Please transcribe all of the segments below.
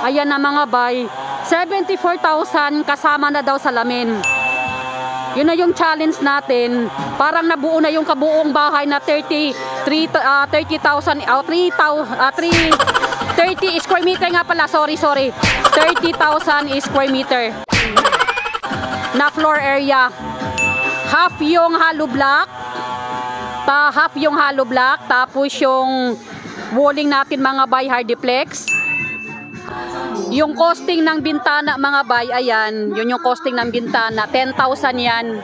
Ayan na mga bay. 74,000 kasama na daw sa lamin. Yun na yung challenge natin. Parang nabuo na yung kabuong bahay na 30 3 ah, 30,000 oh, 3,000 ah, 3 30 square meter nga pala. Sorry, sorry. 30,000 square meter. Na floor area. Half yung hollow block. Pa half yung hollow block tapos yung walling natin mga bay hardiplex. Yung costing ng bintana mga bay, ayan, yun yung costing ng bintana, 10,000 yan.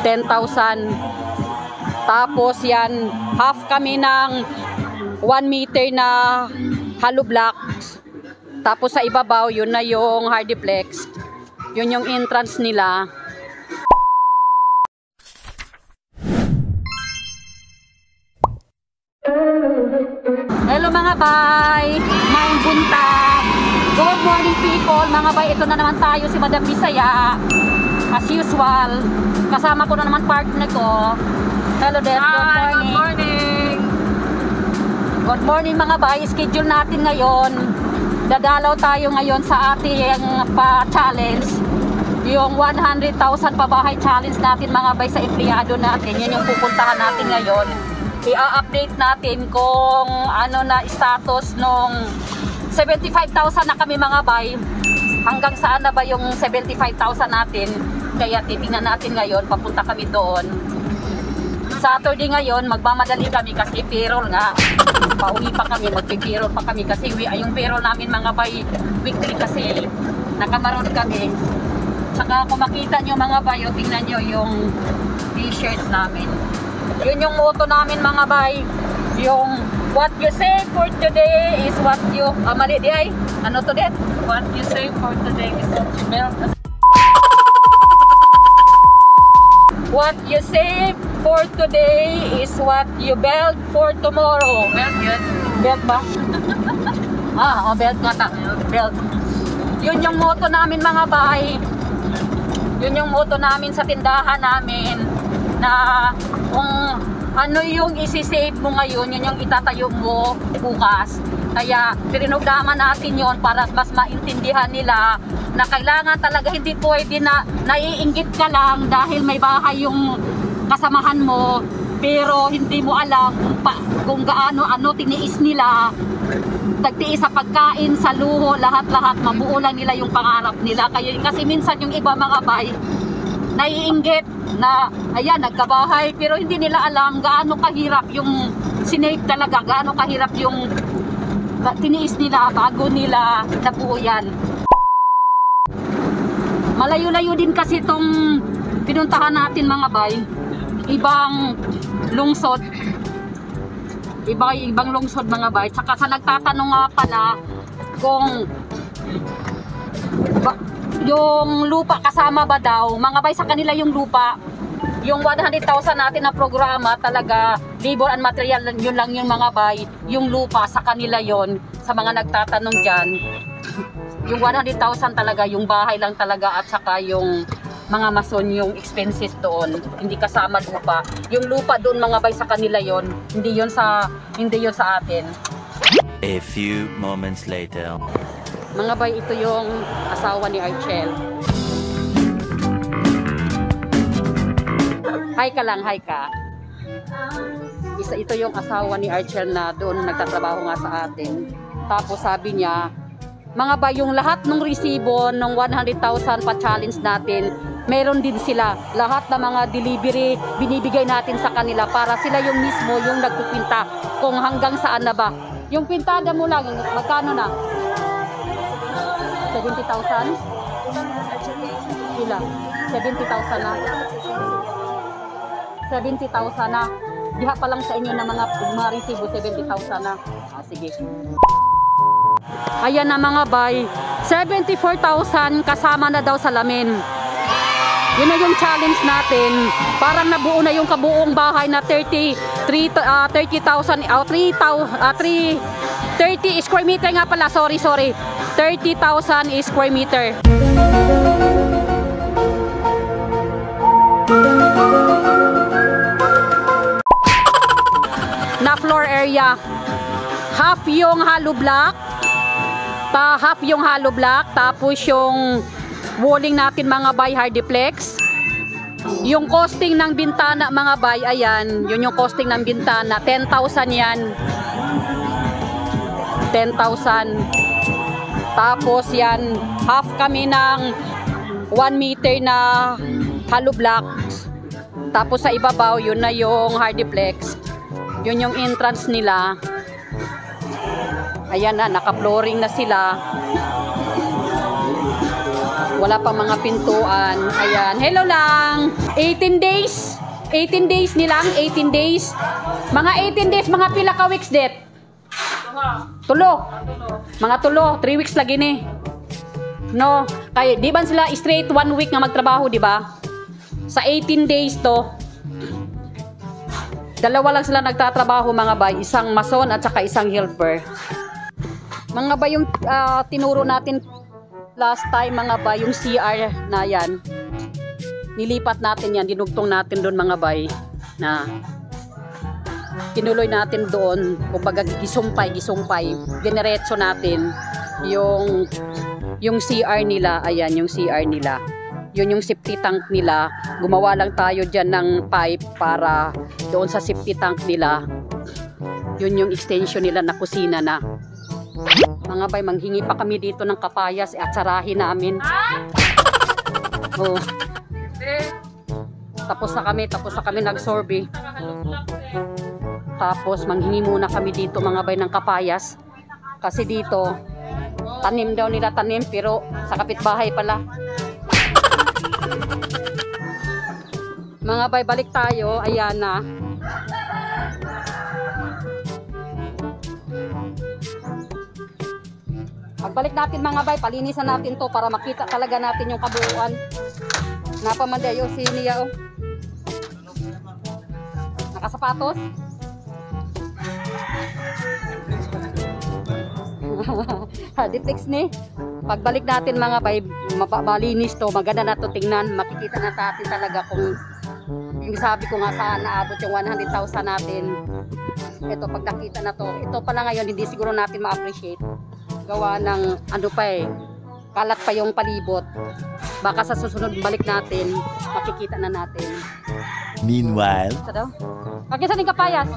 10,000. Tapos yan, half kami ng 1 meter na hollow blocks. Tapos sa ibabaw, yun na yung hardiplex. Yun yung entrance nila. Bay! May bunta! Good morning people! Mga bay, ito na naman tayo si Madam Bisaya. As usual, kasama ko na naman partner ko. Hello there, good Hi, morning. good morning. Good morning mga bay, schedule natin ngayon. Dadalaw tayo ngayon sa ating pa-challenge. Yung 100,000 pabahay challenge natin mga bay sa empleyado natin. Yan yung pupuntahan natin ngayon. I-update natin kung ano na status nung 75,000 na kami mga bay. Hanggang saan na ba yung 75,000 natin? Kaya titingnan natin ngayon, papunta kami doon. Saturday ngayon, magmamadali kami kasi payroll nga. Pauwi pa kami, magpipirol pa kami kasi yung payroll namin mga bay weekly kasi nakamaroon kami. Saka kung makita nyo mga bay, o tingnan nyo yung t-shirt namin. Yun yung motto namin mga bay. Yung what you say for today is what you... Ah, mali di ay. Ano to din? What you say for today is what you build. What you say for today is what you build for tomorrow. Well, yun. Belt ba? ah, oh, belt nga ta. Belt. Yun yung motto namin mga bahay. Yun yung motto namin sa tindahan namin na kung ano yung isi-save mo ngayon, yun yung itatayo mo bukas. Kaya pinogdaman natin yon para mas maintindihan nila na kailangan talaga hindi pwede na naiinggit ka lang dahil may bahay yung kasamahan mo pero hindi mo alam kung, pa, kung gaano ano tiniis nila nagtiis sa pagkain, sa luho, lahat-lahat, mabuo lang nila yung pangarap nila. Kaya, kasi minsan yung iba mga bay, naiinggit na, ayan, nagkabahay, pero hindi nila alam gaano kahirap yung sinave talaga, gaano kahirap yung tiniis nila bago nila nabuo yan. Malayo-layo din kasi itong pinuntahan natin mga bay. Ibang lungsod, iba ibang lungsod mga bay. Tsaka sa nagtatanong nga pala kung yung lupa kasama ba daw, mga bay sa kanila yung lupa, yung 100,000 natin na programa talaga, labor and material, yun lang yung mga bay, yung lupa sa kanila yon sa mga nagtatanong dyan. Yung 100,000 talaga, yung bahay lang talaga at saka yung mga mason yung expenses doon. Hindi kasama lupa. Yung lupa doon mga bay sa kanila yon hindi yon sa hindi yon sa atin. A few moments later. Mga bay ito yung asawa ni Archel. Hi ka lang hi ka. Isa ito yung asawa ni Archel na doon nagtatrabaho nga sa atin. Tapos sabi niya mga ba yung lahat ng resibo ng 100,000 pa challenge natin meron din sila. Lahat ng mga delivery binibigay natin sa kanila para sila yung mismo yung nagpipinta kung hanggang saan na ba. Yung pintada mo lang magkano na 70,000 Sila. 70,000 na. 70,000 na. Diha pa lang sa inyo na mga, mga resibo, 70,000 na. Ah, sige. Ayan na mga bay. 74,000 kasama na daw sa lamin. Yun na yung challenge natin. Parang nabuo na yung kabuong bahay na 30 3 ah, 30,000 oh, 3,000 ah, 3 30 square meter nga pala. Sorry, sorry. 30,000 square meter. Na floor area. Half yung hollow block Ta half yung hollow block, tapos yung walling natin mga bay hardiplex. Yung costing ng bintana mga bay, ayan, yun yung costing ng bintana, 10,000 yan. 10,000. Tapos yan, half kami ng 1 meter na hollow blocks. Tapos sa ibabaw, yun na yung hardiplex. Yun yung entrance nila. Ayan na, naka-flooring na sila. Wala pang mga pintuan. Ayan. Hello lang. 18 days. 18 days nilang. 18 days. Mga 18 days, mga pila ka weeks det. Tulo. Mga tulo. 3 weeks lagi ni. No. Kay, di ba sila straight one week nga magtrabaho, di ba? Sa 18 days to, dalawa lang sila nagtatrabaho mga bay. Isang mason at saka isang helper. Mga ba yung ah, tinuro natin last time mga ba yung CR na yan. Nilipat natin yan, dinugtong natin doon mga bay na tinuloy natin doon, kumbaga gisumpay, gisumpay, dineretso natin yung yung CR nila, ayan yung CR nila. Yun yung safety tank nila. Gumawa lang tayo dyan ng pipe para doon sa safety tank nila. Yun yung extension nila na kusina na. Mga bay, manghingi pa kami dito ng kapayas at sarahin namin. Oh, tapos na kami, tapos na kami nag-sorbe. Tapos manghingi muna kami dito mga bay ng kapayas. Kasi dito, tanim daw nila tanim pero sa kapitbahay pala. Mga bay, balik tayo. Ayan na. Pagbalik natin mga bay, palinisan natin to para makita talaga natin yung kabuuan. Napamandayo si Nia oh. Nakasapatos? Hadiplex ni. Pagbalik natin mga bay, mapabalinis to, maganda na to tingnan, makikita na natin talaga kung yung sabi ko nga saan naabot yung 100,000 natin. Ito, pag nakita na to, ito pala ngayon, hindi siguro natin ma-appreciate. Gawa ng ano pa eh, kalat pa yung palibot. Baka sa susunod balik natin, makikita na natin. Meanwhile, Ito daw. Pagkisa din kapayas.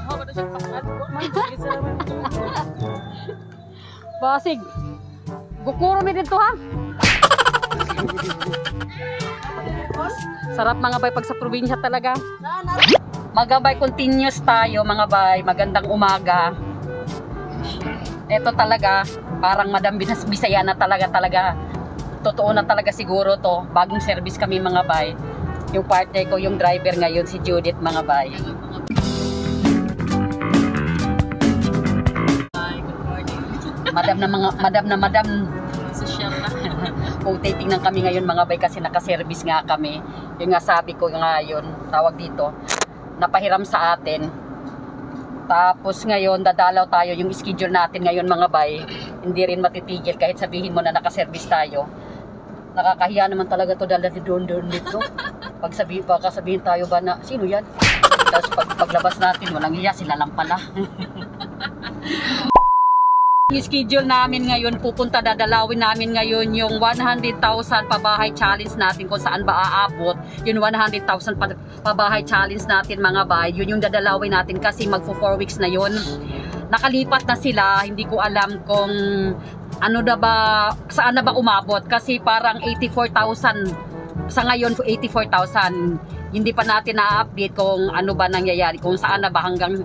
Basig. Bukuro mi dito ha. Sarap mga bay pag sa probinsya talaga. Magabay continuous tayo mga bay. Magandang umaga. Ito talaga, parang Madam Bisaya na talaga talaga. Totoo na talaga siguro to. Bagong service kami mga bay. Yung partner ko, yung driver ngayon, si Judith mga bay. Madam na mga madam na madam Social na. kung titingnan kami ngayon mga bay kasi naka-service nga kami. Yung nga sabi ko nga yun, tawag dito, napahiram sa atin. Tapos ngayon, dadalaw tayo yung schedule natin ngayon mga bay. Hindi rin matitigil kahit sabihin mo na naka-service tayo. Nakakahiya naman talaga to dala ni doon doon dito. Pag sabi, baka sabihin tayo ba na, sino yan? Tapos pag, paglabas natin, walang iya, sila lang pala. Yung schedule namin ngayon, pupunta dadalawin namin ngayon yung 100,000 pabahay challenge natin kung saan ba aabot. Yung 100,000 pa- pabahay challenge natin mga bay, yun yung dadalawin natin kasi magfo 4 weeks na yun. Nakalipat na sila, hindi ko alam kung ano na ba, saan na ba umabot kasi parang 84,000 sa ngayon 84,000 hindi pa natin na-update kung ano ba nangyayari kung saan na ba hanggang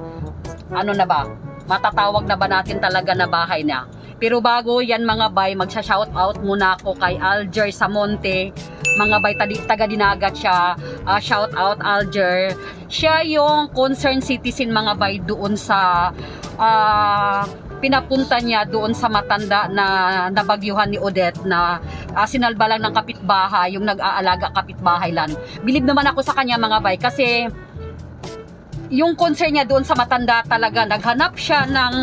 ano na ba matatawag na ba natin talaga na bahay na. Pero bago yan mga bay, magsha-shout out muna ako kay Alger Samonte. Mga bay, taga dinagat siya. Ah, shout out Alger. Siya yung concerned citizen mga bay doon sa ah, pinapunta niya doon sa matanda na nabagyuhan ni Odette na ah, sinalba lang ng kapitbahay, yung nag-aalaga kapitbahay lang. Bilib naman ako sa kanya mga bay kasi yung concern niya doon sa matanda talaga naghanap siya ng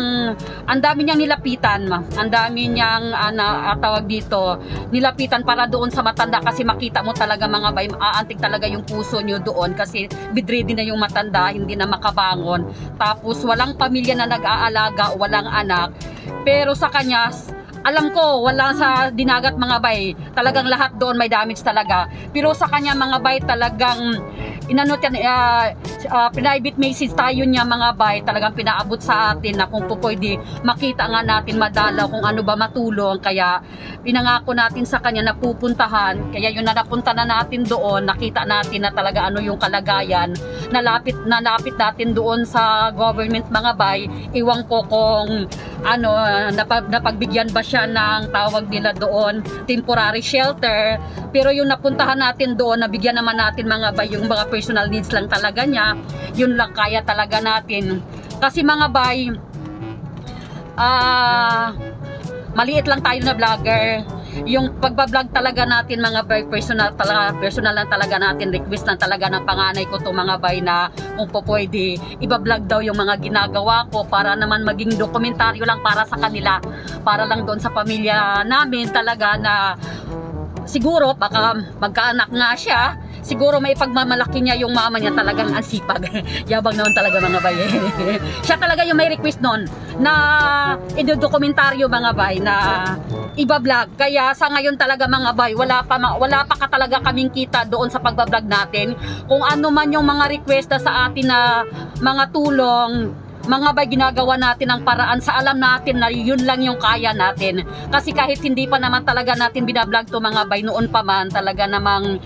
ang dami niyang nilapitan ma ang dami niyang ana tawag dito nilapitan para doon sa matanda kasi makita mo talaga mga bay aantik talaga yung puso niyo doon kasi bedridden na yung matanda hindi na makabangon tapos walang pamilya na nag-aalaga walang anak pero sa kanya alam ko, wala sa dinagat mga bay. Talagang lahat doon may damage talaga. Pero sa kanya mga bay talagang inano uh, uh, private message tayo niya mga bay. Talagang pinaabot sa atin na kung po pwede makita nga natin madalaw kung ano ba matulong. Kaya pinangako natin sa kanya na pupuntahan. Kaya yun na napunta na natin doon, nakita natin na talaga ano yung kalagayan. Nalapit, nalapit natin doon sa government mga bay. Iwan ko kung ano, napag, napagbigyan ba siya ng tawag nila doon, temporary shelter. Pero yung napuntahan natin doon, nabigyan naman natin mga bay, yung mga personal needs lang talaga niya. Yun lang kaya talaga natin. Kasi mga bay, ah, maliit lang tayo na vlogger yung pagbablog talaga natin mga bay personal talaga personal lang talaga natin request lang talaga ng panganay ko to mga bay na kung po pwede ibablog daw yung mga ginagawa ko para naman maging dokumentaryo lang para sa kanila para lang doon sa pamilya namin talaga na siguro baka magkaanak nga siya siguro may pagmamalaki niya yung mama niya talagang ang sipag. Yabang naman talaga mga bay. Siya talaga yung may request noon na idodokumentaryo mga bay na iba-vlog kaya sa ngayon talaga mga bay wala pa wala pa ka talaga kaming kita doon sa pagbablog natin. Kung ano man yung mga request sa atin na mga tulong mga bay ginagawa natin ang paraan sa alam natin na yun lang yung kaya natin. Kasi kahit hindi pa naman talaga natin binablog to mga bay noon pa man talaga namang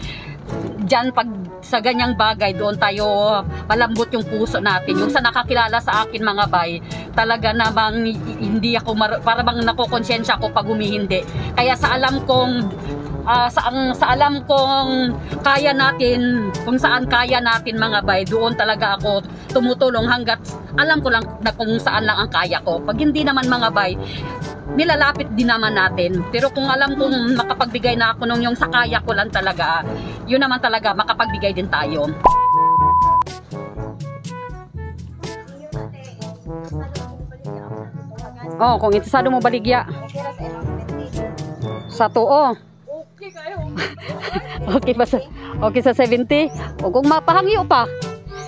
dyan pag sa ganyang bagay doon tayo malambot yung puso natin. Yung sa nakakilala sa akin mga bay talaga namang hindi ako para bang nakokonsensya ako pag humihindi. Kaya sa alam kong ah, sa ang sa alam kong kaya natin kung saan kaya natin mga bay doon talaga ako tumutulong hanggat alam ko lang na kung saan lang ang kaya ko. Pag hindi naman mga bay nilalapit din naman natin. Pero kung alam kong makapagbigay na ako nung yung sa kaya ko lang talaga, yun naman talaga, makapagbigay din tayo. Oh, kung interesado mo baligya. Sa tuo. Okay kayo. Okay pa sa Okay sa 70. O kung mapahangyo pa.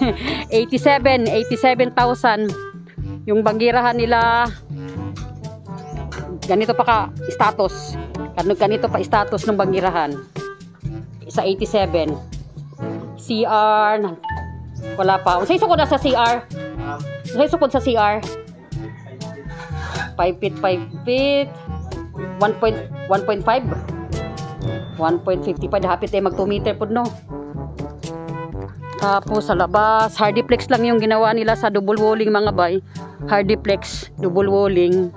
87, 87,000 yung banggirahan nila ganito pa ka status. Ganito, ganito pa status ng banggirahan. Sa 87 CR wala pa. Sa isukod na sa CR sa isukod sa CR 5 feet 5 feet. 1.1.5 1.55 hapit tayo mag 2 meter po no? Tapos sa labas. Hardiplex lang yung ginawa nila sa double walling mga bay. Hardiplex double walling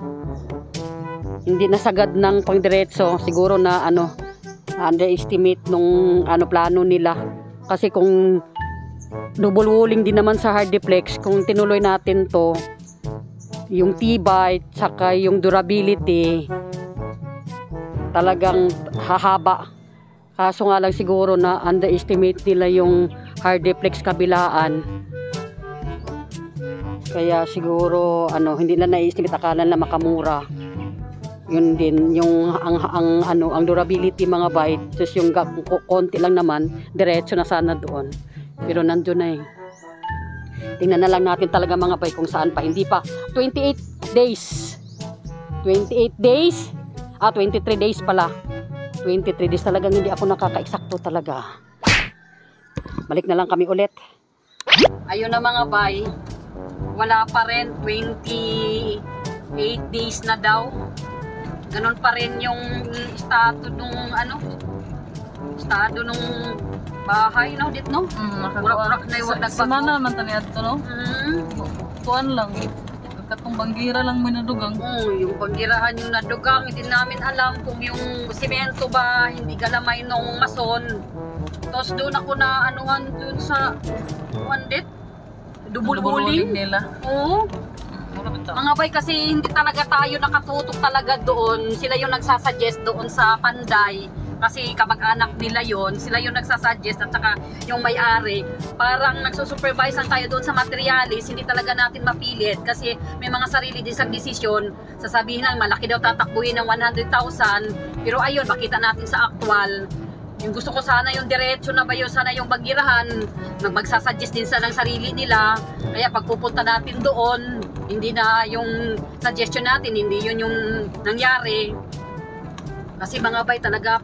hindi nasagad ng pangdiretso. Siguro na ano underestimate nung ano plano nila. Kasi kung double walling din naman sa hardiplex kung tinuloy natin to yung tibay saka yung durability talagang hahaba. Kaso nga lang siguro na underestimate nila yung hardiplex kabilaan. Kaya siguro ano hindi na na-estimate akala na makamura yun din yung ang, ang ano ang durability mga bite just yung ga- ko- konti lang naman diretso na sana doon. Pero nandun na eh. Tingnan na lang natin talaga mga bite kung saan pa. Hindi pa. 28 days. 28 days? Ah 23 days pala. 23 days talagang hindi ako nakaka-eksakto talaga. Balik na lang kami ulit. Ayun na mga bay wala pa rin. 28 days na daw ganun pa rin yung estado nung ano estado nung bahay no dit no Mm, Urak-urak na yung Sa- nagbago. Semana naman tani ato no. mm. Tuan lang. Katong banggira lang minadugang. Oh, yung pagirahan yung nadugang, hindi namin alam kung yung simento ba, hindi galamay nung mason. Tapos doon ako na anuhan doon sa one dit. Double bowling. nila. Oo. Mga bay kasi hindi talaga tayo nakatutok talaga doon. Sila yung nagsasuggest doon sa Panday. Kasi kamag-anak nila yon sila yung nagsasuggest at saka yung may-ari. Parang nagsusupervise lang tayo doon sa materialis, hindi talaga natin mapilit kasi may mga sarili din sa desisyon. Sasabihin lang, malaki daw tatakbuhin ng 100,000. Pero ayun, makita natin sa actual, yung gusto ko sana yung diretso na ba yun, sana yung bagirahan, magsasuggest din sa ng sarili nila. Kaya pag pupunta natin doon, hindi na yung suggestion natin, hindi yun yung nangyari. Kasi mga bay talaga,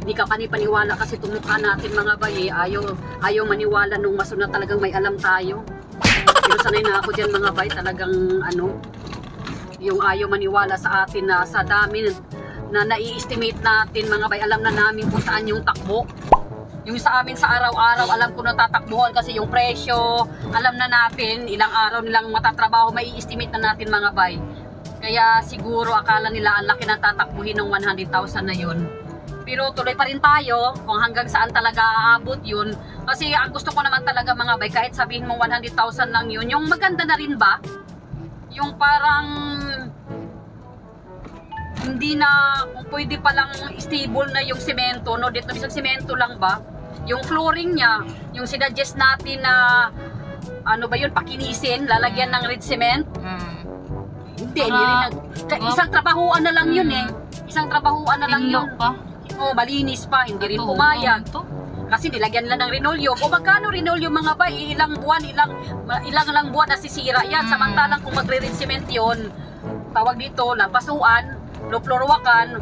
hindi ka panipaniwala kasi tumukha natin mga bay, eh. ayaw, ayaw maniwala nung maso na talagang may alam tayo. Pero sanay na ako dyan mga bay, talagang ano, yung ayaw maniwala sa atin na sa dami na nai-estimate natin mga bay, alam na namin kung saan yung takbo. Yung sa amin sa araw-araw, alam ko na tatakbuhan kasi yung presyo, alam na natin ilang araw nilang matatrabaho, may estimate na natin mga bay. Kaya siguro akala nila ang laki ng tatakbuhin ng 100,000 na yun. Pero tuloy pa rin tayo kung hanggang saan talaga aabot yun. Kasi ang gusto ko naman talaga mga bay, kahit sabihin mo 100,000 lang yun, yung maganda na rin ba? Yung parang hindi na kung pwede palang stable na yung semento, no? Dito isang semento lang ba? Yung flooring niya, yung sinadjust natin na ano ba yun, pakinisin, lalagyan ng red cement. Mm. Hindi, hindi rin nag, ka- isang trabahuan na lang yun eh. Isang trabahuan na lang yun. Pa. Oh, malinis pa, hindi rin pumayag. ito. Kasi nilagyan lang ng rinolyo. O magkano rinolyo mga ba? Ilang buwan, ilang, ilang lang buwan nasisira yan. Mm. Samantalang kung magre-red cement yun, tawag dito, lapasuan, lupluruwakan,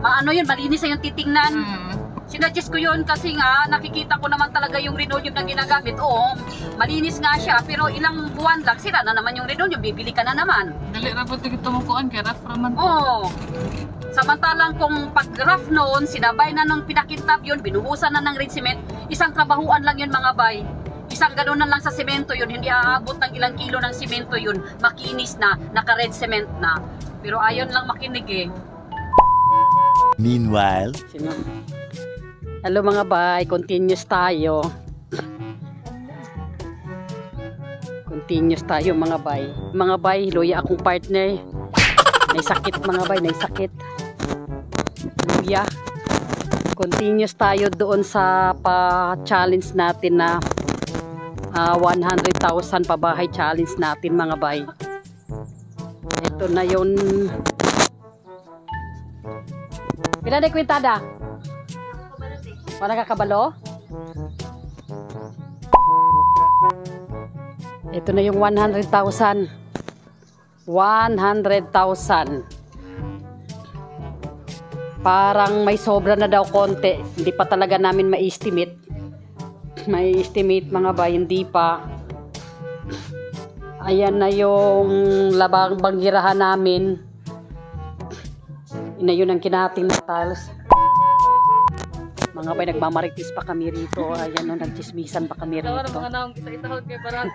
maano yun, malinis na yung titingnan. Mm. Sinuggest ko yun kasi nga nakikita ko naman talaga yung linoleum na ginagamit. Oo, malinis nga siya pero ilang buwan lang sira na naman yung linoleum, bibili ka na naman. Dali ra po tigit tumukuan kay raf raman. Oo. Samantalang kung pag rough noon, sinabay na nung pinakintab yun, binuhusan na ng red cement, isang trabahuan lang yun mga bay. Isang ganunan lang sa semento yun, hindi aabot ng ilang kilo ng semento yun, makinis na, naka-red cement na. Pero ayon lang makinig eh. Meanwhile, Sino? Hello mga bay, continuous tayo. Continuous tayo mga bay. Mga bay, luya akong partner. May sakit mga bay, may sakit. Luya. Continuous tayo doon sa pa-challenge natin na ah, 100,000 pabahay challenge natin mga bay. Ito na yun. Pila na kwintada? Wala ka kabalo? Ito na yung 100,000. 100,000. Parang may sobra na daw konti. Hindi pa talaga namin ma-estimate. May estimate mga ba, hindi pa. Ayan na yung labang banggirahan namin. Ina yun ang kinating na tiles. Mga bay, nagmamaritis pa kami rito. Ayan o, nagchismisan pa kami rito. mga naong kita itahod kay parang.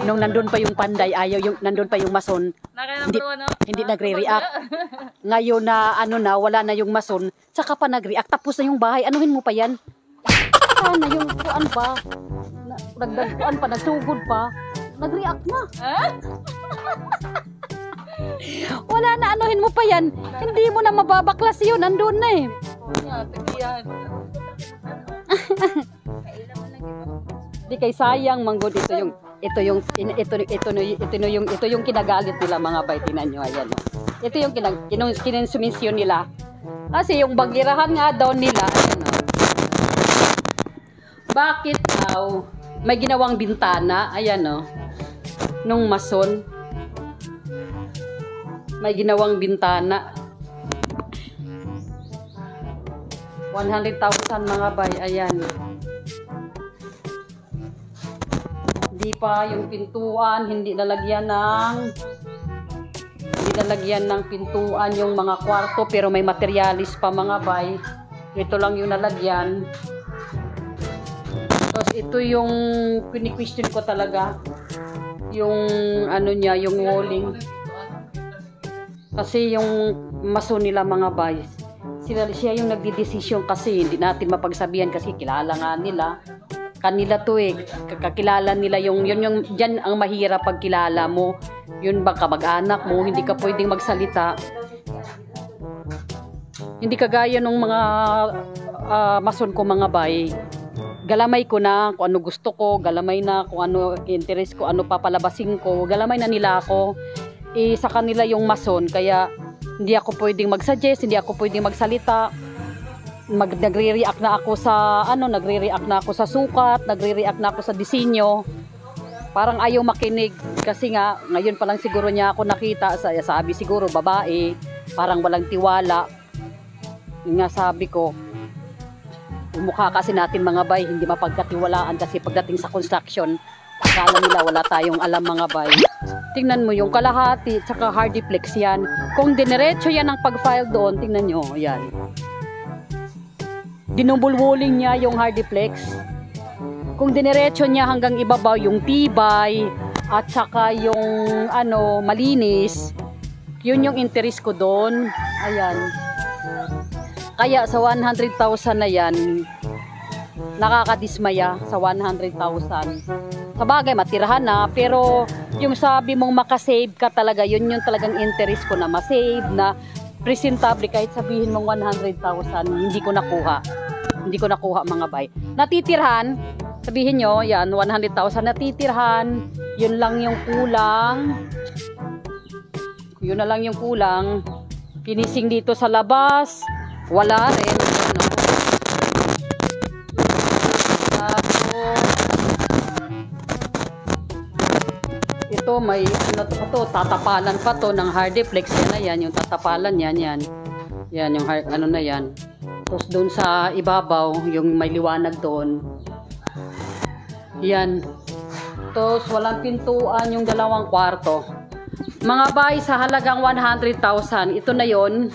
Nung nandun pa yung panday, ayaw yung, nandun pa yung mason, Hindi- hindi Ah, nagre-react. Ngayon na ano na, wala na yung mason, saka pa nag-react. Tapos na yung bahay, anuhin mo pa yan? Sana yung kuan pa. Na, nagdagpuan pa, nagsugod pa. Nag-react na. Wala na, anuhin mo pa yan. Hindi mo na mababaklas yun, nandun na eh. Di kay sayang manggod ito yung ito yung ito ito ito, ito, yung ito yung kinagalit nila mga bay tinan nyo ayan. Ito yung kinag kinonsumisyon nila. Kasi yung bagirahan nga daw nila ayan oh. Bakit daw may ginawang bintana ayan oh. Nung mason may ginawang bintana 100,000 mga bay ayan Hindi pa yung pintuan, hindi nalagyan ng hindi nalagyan ng pintuan yung mga kwarto pero may materialis pa mga bay. Ito lang yung nalagyan. Tapos ito yung kini-question ko talaga. Yung ano niya, yung walling. Kasi yung maso nila mga bay, sila, siya yung nagdidesisyon kasi hindi natin mapagsabihan kasi kilala nga nila. Kanila to eh. Kakilala nila yung yun yung diyan ang mahirap pag kilala mo. Yun bang kamag-anak mo hindi ka pwedeng magsalita. Hindi kagaya ng mga ah, mason ko mga bay. Galamay ko na kung ano gusto ko galamay na kung ano interest ko ano papalabasin ko galamay na nila ako eh, sa kanila yung mason kaya hindi ako pwedeng mag-suggest hindi ako pwedeng magsalita. Mag nagre-react na ako sa ano nagre-react na ako sa sukat nagre-react na ako sa disenyo. Parang ayaw makinig kasi nga ngayon pa lang siguro niya ako nakita sa sabi siguro babae parang walang tiwala. Yun nga sabi ko yung mukha kasi natin mga bay hindi mapagkatiwalaan kasi pagdating sa construction akala nila wala tayong alam mga bay tingnan mo yung kalahati tsaka hardiplex yan. Kung dinerecho yan ang pag-file doon tingnan nyo yan. Dinubulbuling niya yung hardiplex kung diniretso niya hanggang ibabaw yung tibay at saka yung ano malinis yun yung interest ko doon. Ayan. Kaya sa 100,000 na yan nakakadismaya sa 100,000 sa bagay matirahan na pero yung sabi mong makasave ka talaga yun yung talagang interest ko na masave na presentable kahit sabihin mong 100,000 hindi ko nakuha hindi ko nakuha mga bay natitirhan sabihin nyo, yan, 100,000 na titirhan, yun lang yung kulang. Yun na lang yung kulang. Finishing dito sa labas, wala rin. May ano to, to tatapalan pa to ng hardiplex yan na yan yung tatapalan yan yan yan yung hard, ano na yan tapos doon sa ibabaw yung may liwanag doon yan. Tapos walang pintuan yung dalawang kwarto. Mga bay sa halagang 100,000. Ito na yon.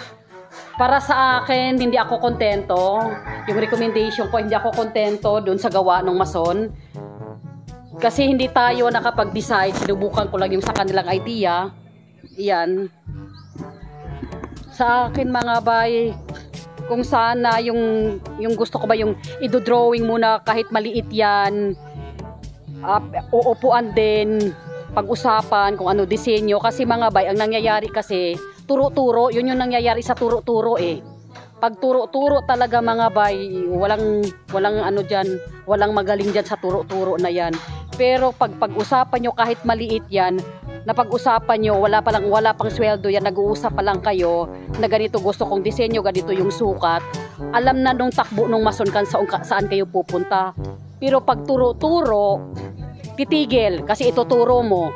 Para sa akin, hindi ako kontento. Yung recommendation ko, hindi ako kontento dun sa gawa ng mason. Kasi hindi tayo nakapag-decide. Sinubukan ko lang yung sa kanilang idea. Iyan. Sa akin mga bay, kung sana yung yung gusto ko ba yung ido-drawing muna kahit maliit yan uh, uupuan din pag-usapan kung ano disenyo kasi mga bay ang nangyayari kasi turo-turo yun yung nangyayari sa turo-turo eh pag turo-turo talaga mga bay walang walang ano diyan walang magaling diyan sa turo-turo na yan pero pag pag-usapan nyo kahit maliit yan na pag-usapan nyo wala pa lang wala pang sweldo yan nag-uusap pa lang kayo na ganito gusto kong disenyo ganito yung sukat alam na nung takbo nung mason kan saan, saan kayo pupunta pero pag turo-turo titigil kasi ituturo mo.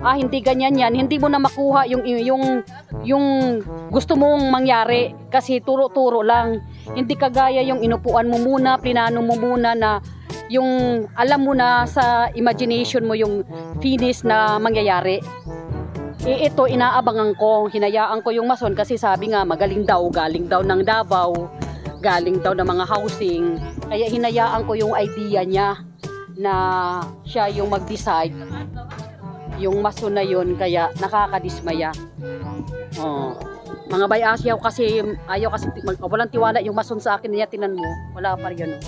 Ah, hindi ganyan yan. Hindi mo na makuha yung yung yung gusto mong mangyari kasi turo-turo lang. Hindi kagaya yung inupuan mo muna, plinano mo muna na yung alam mo na sa imagination mo yung finish na mangyayari. Eh ito inaabangan ko, hinayaan ko yung mason kasi sabi nga magaling daw, galing daw ng Davao, galing daw ng mga housing. Kaya hinayaan ko yung idea niya na siya yung mag-decide yung maso na yun kaya nakakadismaya oh. mga bay ayaw kasi ayaw kasi mag, walang tiwala yung mason sa akin niya tinan mo wala pa rin oh.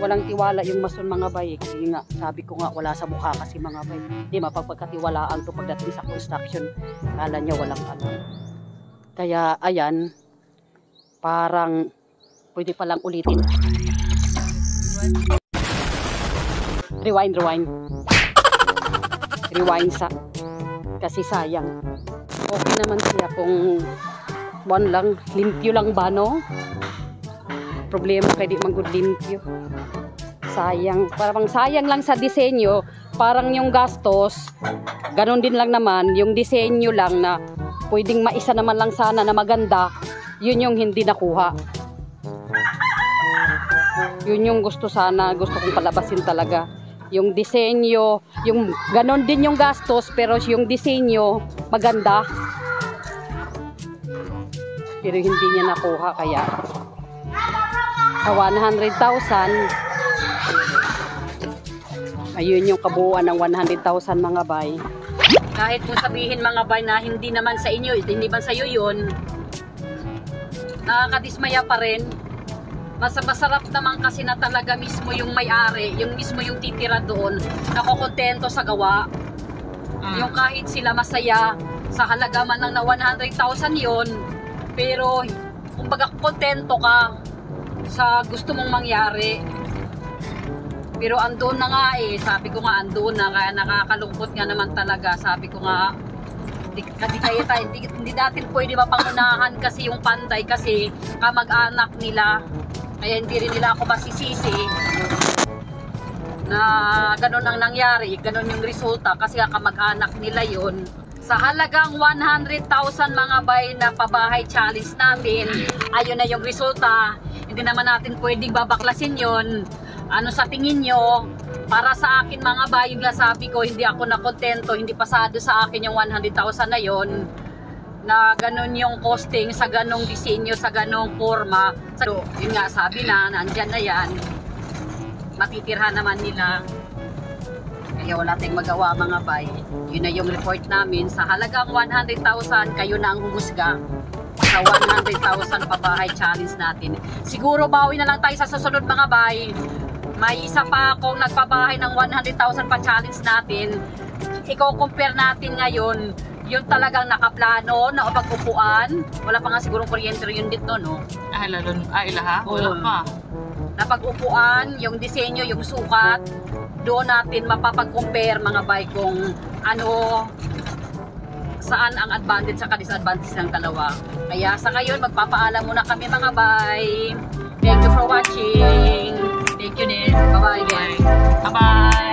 walang tiwala yung mason mga bay kasi nga sabi ko nga wala sa mukha kasi mga bay hindi mapagpagkatiwalaan to pagdating sa construction kala niya walang ano kaya ayan parang pwede palang ulitin Rewind, rewind. Rewind sa. Kasi sayang. Okay naman siya kung one lang, limpyo lang ba, no? Problema kay di magud limpyo. Sayang. Parang sayang lang sa disenyo. Parang yung gastos, ganon din lang naman, yung disenyo lang na pwedeng maisa naman lang sana na maganda, yun yung hindi nakuha yun yung gusto sana gusto kong palabasin talaga yung disenyo, yung ganon din yung gastos pero yung disenyo maganda. Pero hindi niya nakuha kaya sa 100,000 ayun yung kabuuan ng 100,000 mga bay. Kahit kung sabihin mga bay na hindi naman sa inyo, hindi man sa iyo yun, nakakadismaya pa rin mas masarap naman kasi na talaga mismo yung may-ari, yung mismo yung titira doon, nakokontento sa gawa. Mm. Yung kahit sila masaya sa halaga man lang na 100,000 yon pero kumbaga kontento ka sa gusto mong mangyari. Pero andun na nga eh, sabi ko nga andun na, kaya nakakalungkot nga naman talaga. Sabi ko nga, hindi, hindi kaya tayo, hindi, hindi natin pwede mapangunahan kasi yung panday kasi kamag-anak nila kaya hindi rin nila ako masisisi. na ganun ang nangyari, ganun yung resulta kasi kamag-anak nila yon sa halagang 100,000 mga bay na pabahay challenge natin, ayun na yung resulta. Hindi naman natin pwedeng babaklasin yon. Ano sa tingin nyo? Para sa akin mga bay, yung sabi ko, hindi ako nakontento, hindi pasado sa akin yung 100,000 na yon na ganun yung costing sa ganong disenyo, sa ganong forma. So, yun nga, sabi na, nandyan na yan. Matitirhan naman nila. Kaya wala tayong magawa mga bay. Yun na yung report namin. Sa halagang 100,000, kayo na ang humusga sa 100,000 pabahay challenge natin. Siguro bawi na lang tayo sa susunod mga bay. May isa pa akong nagpabahay ng 100,000 pa challenge natin. Ikaw compare natin ngayon yung talagang nakaplano na pag-upuan. Wala pa nga sigurong kuryente yun dito, no? Ah, lalo, ah, ilaha? Wala pa. Na pag-upuan, yung disenyo, yung sukat, doon natin mapapag-compare mga bike kung ano, saan ang advantage sa disadvantage ng dalawa. Kaya sa ngayon, magpapaalam muna kami mga bye. Thank you for watching. Thank you din. Bye-bye guys. Bye-bye.